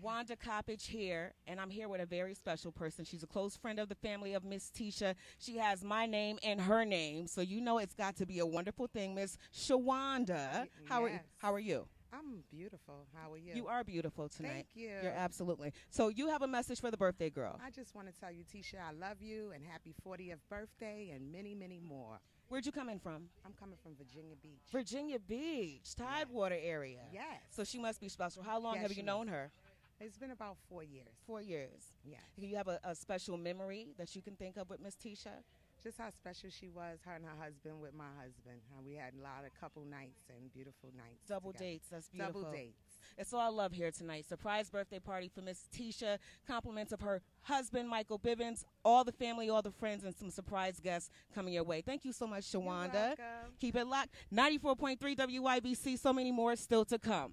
Wanda Coppage here, and I'm here with a very special person. She's a close friend of the family of Miss Teasha. She has my name and her name, so you know it's got to be a wonderful thing, Miss Shawanda. How are how are you? I'm beautiful. How are you? You are beautiful tonight. Thank you. You're absolutely. So you have a message for the birthday girl. I just want to tell you, Teasha, I love you and happy 40th birthday and many, many more. Where'd you come in from? I'm coming from Virginia Beach. Virginia Beach, Tidewater area. Yes. So she must be special. How long Yes, have you known is. her? It's been about four years. Four years. Yeah. Do you have a, a special memory that you can think of with Miss Teasha? Just how special she was, her and her husband with my husband. How we had a lot of couple nights and beautiful nights. Double together. dates. That's beautiful. Double dates. It's all love here tonight. Surprise birthday party for Miss Teasha. Compliments of her husband, Michael Bivins, all the family, all the friends, and some surprise guests coming your way. Thank you so much, Shawanda. welcome. Keep it locked. 94.3 WYBC. So many more still to come.